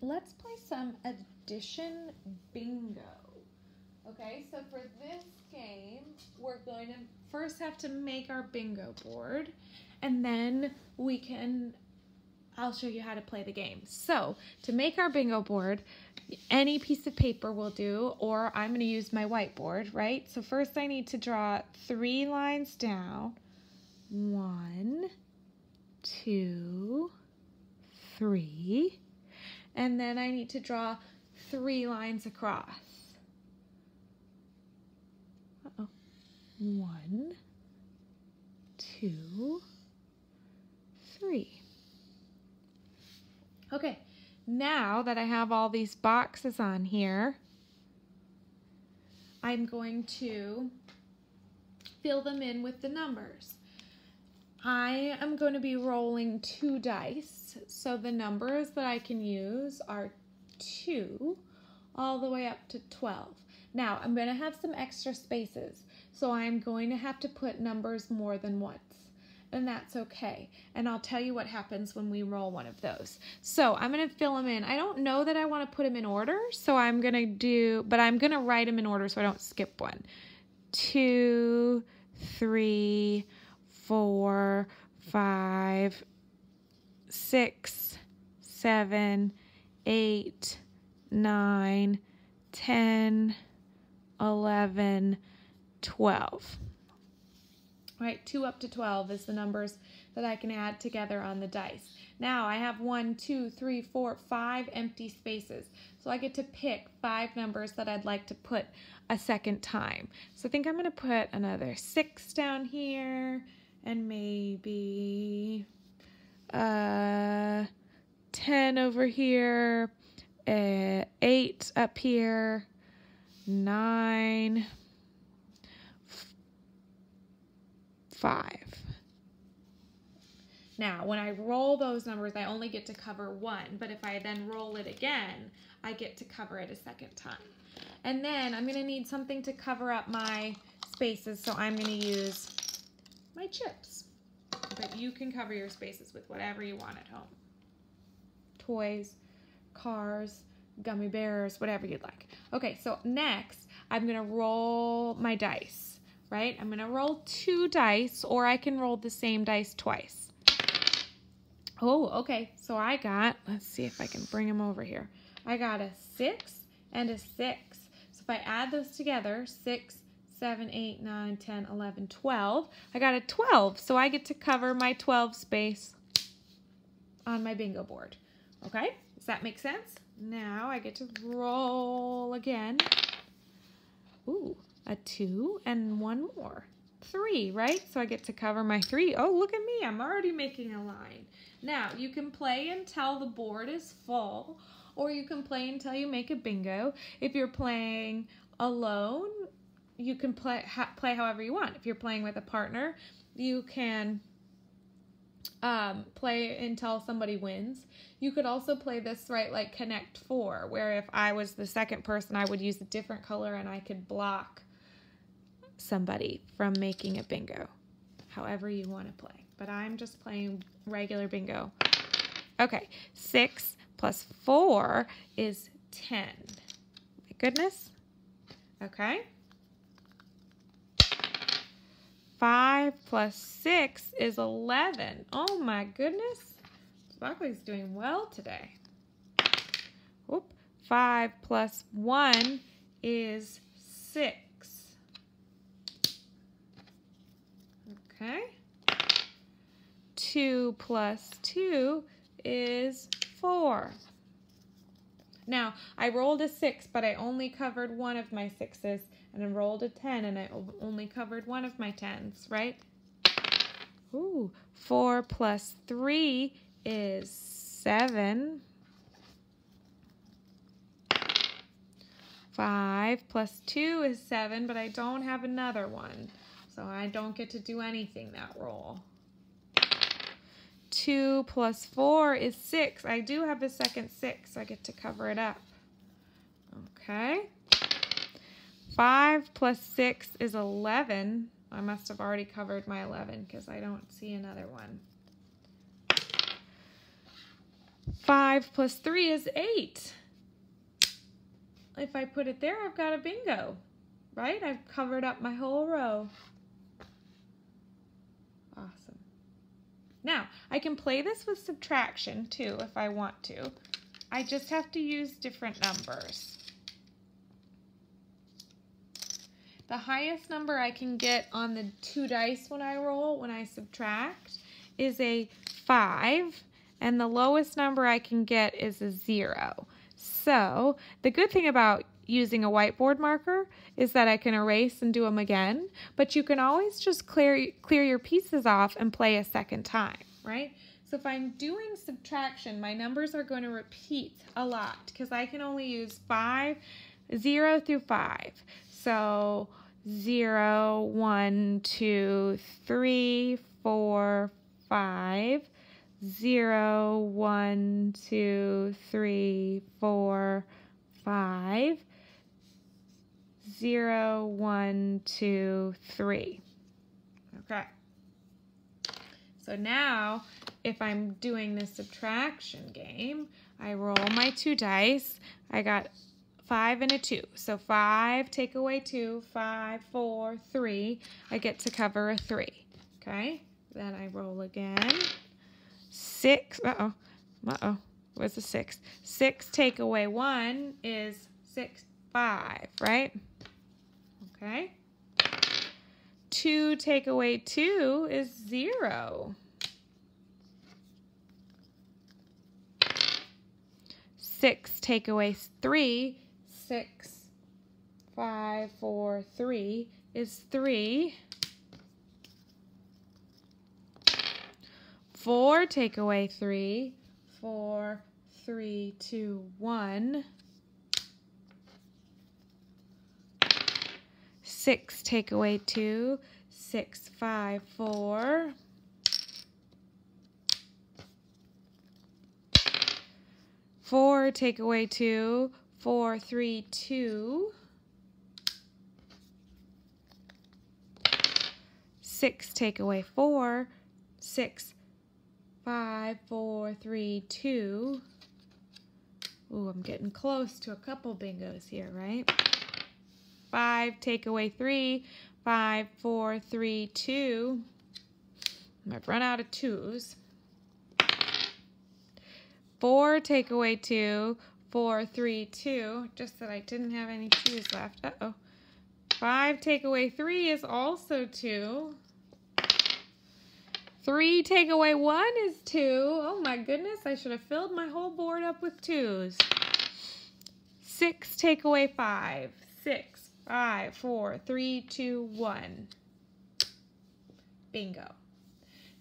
let's play some addition bingo. Okay, so for this game, we're going to first have to make our bingo board and then we can, I'll show you how to play the game. So to make our bingo board, any piece of paper will do, or I'm going to use my whiteboard, right? So first I need to draw three lines down. One, two, three. And then I need to draw three lines across. Uh-oh. One, two, three. Okay, now that I have all these boxes on here, I'm going to fill them in with the numbers. I am going to be rolling two dice, so the numbers that I can use are 2 all the way up to 12. Now, I'm going to have some extra spaces, so I'm going to have to put numbers more than once, and that's okay. And I'll tell you what happens when we roll one of those. So I'm going to fill them in. I don't know that I want to put them in order, so I'm going to do, but I'm going to write them in order so I don't skip one. Two, three, four, five, six, seven, eight, nine, ten, eleven, twelve. Right, 2 up to 12 is the numbers that I can add together on the dice. Now I have one, two, three, four, five empty spaces. So I get to pick five numbers that I'd like to put a second time. So I think I'm going to put another 6 down here and maybe uh, 10 over here, uh, 8 up here, 9, 5. Now, when I roll those numbers, I only get to cover one, but if I then roll it again, I get to cover it a second time. And then I'm gonna need something to cover up my spaces, so I'm gonna use my chips. But you can cover your spaces with whatever you want at home. Toys, cars, gummy bears, whatever you'd like. Okay, so next I'm gonna roll my dice, right? I'm gonna roll two dice or I can roll the same dice twice. Oh, okay, so I got, let's see if I can bring them over here. I got a six and a six. So if I add those together, six, 7, 8, 9, 10, 11, 12. I got a 12, so I get to cover my 12 space on my bingo board. Okay, does that make sense? Now I get to roll again. Ooh, a 2 and one more. 3, right? So I get to cover my 3. Oh, look at me, I'm already making a line. Now, you can play until the board is full, or you can play until you make a bingo. If you're playing alone, you can play ha, play however you want. If you're playing with a partner, you can um, play until somebody wins. You could also play this right like Connect Four, where if I was the second person, I would use a different color and I could block somebody from making a bingo. However you want to play. But I'm just playing regular bingo. Okay, six plus four is 10. My goodness. Okay. 5 plus 6 is 11. Oh my goodness. Sparkly's doing well today. Whoop. 5 plus 1 is 6. Okay. 2 plus 2 is 4. Now, I rolled a 6, but I only covered one of my 6s and I rolled a 10 and I only covered one of my 10s, right? Ooh, 4 plus 3 is 7. 5 plus 2 is 7, but I don't have another one. So I don't get to do anything that roll. 2 plus 4 is 6. I do have a second 6. I get to cover it up. Okay. 5 plus 6 is 11. I must have already covered my 11 because I don't see another one. 5 plus 3 is 8. If I put it there, I've got a bingo, right? I've covered up my whole row. Awesome. Now, I can play this with subtraction too if I want to. I just have to use different numbers. The highest number I can get on the two dice when I roll, when I subtract, is a 5, and the lowest number I can get is a 0. So the good thing about using a whiteboard marker is that I can erase and do them again, but you can always just clear, clear your pieces off and play a second time, right? So if I'm doing subtraction, my numbers are going to repeat a lot because I can only use 5, 0 through 5. So 0, 1, 2, 3, 4, 5, 0, 1, 2, 3, 4, 5, 0, 1, 2, 3. Okay. So now, if I'm doing the subtraction game, I roll my two dice. I got five and a two. So five, take away two, five, four, three. I get to cover a three. Okay. Then I roll again six, uh-oh, uh-oh, where's the six? Six take away one is six, five, right? Okay. Two take away two is zero. Six take away three, six, five, four, three is three. 4 take away 3. 4, 3, 2, 1. 6 take away 2. 6, 5, 4. Four take away two, four, three, two. Six take away four, six, five, four, three, two. Ooh, I'm getting close to a couple bingos here, right? Five, take away three, five, four, three, two. I've run out of twos. Four, take away two, four, three, two. Just that I didn't have any twos left. Uh-oh. Five, take away three is also two. Three take away one is two. Oh my goodness, I should have filled my whole board up with twos. Six take away five. Six, five, four, three, two, one. Bingo.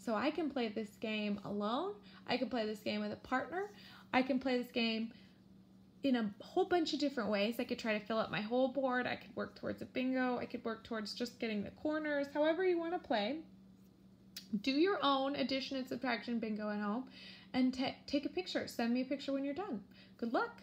So I can play this game alone. I can play this game with a partner. I can play this game in a whole bunch of different ways. I could try to fill up my whole board. I could work towards a bingo. I could work towards just getting the corners, however you want to play do your own addition and subtraction bingo at home and take a picture. Send me a picture when you're done. Good luck.